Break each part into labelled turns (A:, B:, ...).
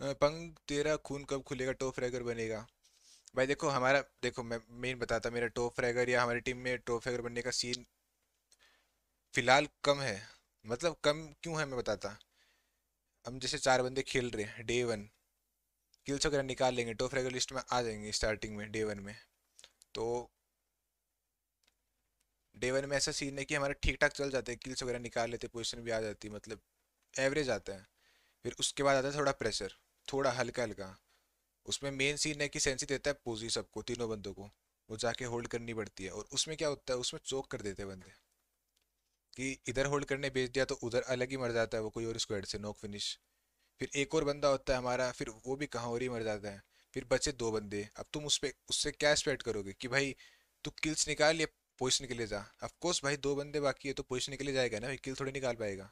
A: पंग तेरा खून कब खुलेगा टॉप फ्रैगर बनेगा। भाई देखो, हमारा, देखो, मैं मेन बताता मेरा टॉप फ्रैगर या हमारी टीम में टॉप फ्रैगर बनने का सीन फ़िलहाल कम है। मतलब कम क्यों है, मैं बताता। हम जैसे चार बंदे खेल रहे हैं डे वन किल्स वगैरह निकाल लेंगे टॉप फ्रैगर लिस्ट में आ जाएँगे स्टार्टिंग में डे वन में। तो डे वन में ऐसा सीन है कि हमारा ठीक ठाक चल जाते हैं किल्स वगैरह निकाल लेते पोजिशन भी आ जाती है मतलब एवरेज आता है। फिर उसके बाद आता है थोड़ा प्रेशर थोड़ा हल्का हल्का। उसमें मेन सीन है कि सेंसी देता है पोजी सबको, तीनों बंदों को। वो जाके होल्ड करनी पड़ती है और उसमें क्या होता है, उसमें चोक कर देते हैं बंदे। कि इधर होल्ड करने भेज दिया तो उधर अलग ही मर जाता है वो कोई और स्क्वाड से नॉक फिनिश फिर एक और बंदा होता है हमारा, फिर वो भी कहाँ और ही मर जाता है। फिर बचे दो बंदे। अब तुम उस पर उससे क्या एक्सपेक्ट करोगे कि भाई, तू किल्स निकाल या पोजिशन के लिए जा? ऑफ़ कोर्स भाई दो बंदे बाकी है तो पोजिशन के लिए जाएगा ना भाई किल थोड़ी निकाल पाएगा।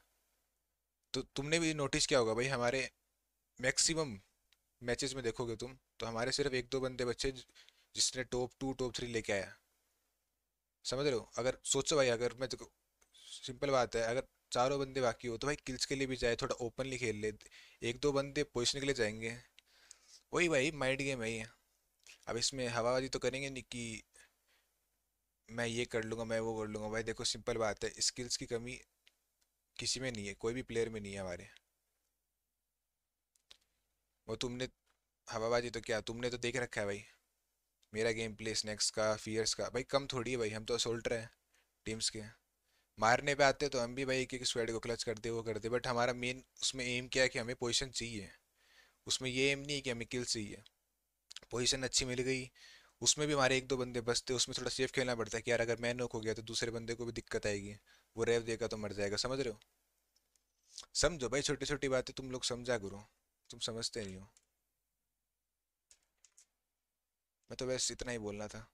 A: तो तुमने भी नोटिस किया होगा भाई हमारे मैक्सिमम मैचेस में देखोगे तुम तो हमारे सिर्फ़ एक दो बंदे बच्चे जिसने टॉप टू, टॉप थ्री लेके आया। समझ रहे हो? अगर सोचो भाई, अगर मैं देखो, सिंपल बात है, अगर चारों बंदे बाकी हो तो भाई किल्स के लिए भी जाए, थोड़ा ओपनली खेल ले, एक दो बंदे पोजिशन के लिए जाएँगे। वही भाई माइंड गेम है ये। अब इसमें हवाबाजी तो करेंगे नहीं कि मैं ये कर लूँगा, मैं वो कर लूँगा। भाई देखो, सिंपल बात है स्किल्स की कमी किसी में नहीं है, कोई भी प्लेयर में नहीं है हमारे। वो तुमने, हवाबाजी तो क्या, तुमने तो देख रखा है भाई। मेरा गेम प्ले स्नैक्स का फियर्स का, भाई कम थोड़ी है भाई, हम तो असोल्टर हैं टीम्स के। मारने पे आते तो हम भी भाई एक एक स्क्वाड को क्लच करते वो करते बट हमारा मेन उसमें एम क्या है कि हमें पोजीशन चाहिए। उसमें ये एम नहीं है कि हमें किल चाहिए। पोजीशन अच्छी मिल गई, उसमें भी हमारे एक दो बंदे बचते उसमें थोड़ा सेफ़ खेलना पड़ता है कि यार अगर मैं नॉक हो गया तो दूसरे बंदे को भी दिक्कत आएगी। वो रेव देगा तो मर जाएगा, समझ रहे हो? समझो भाई छोटी छोटी बातें तुम लोग समझा करो। तुम समझते नहीं हो। मैं तो बस इतना ही बोलना था।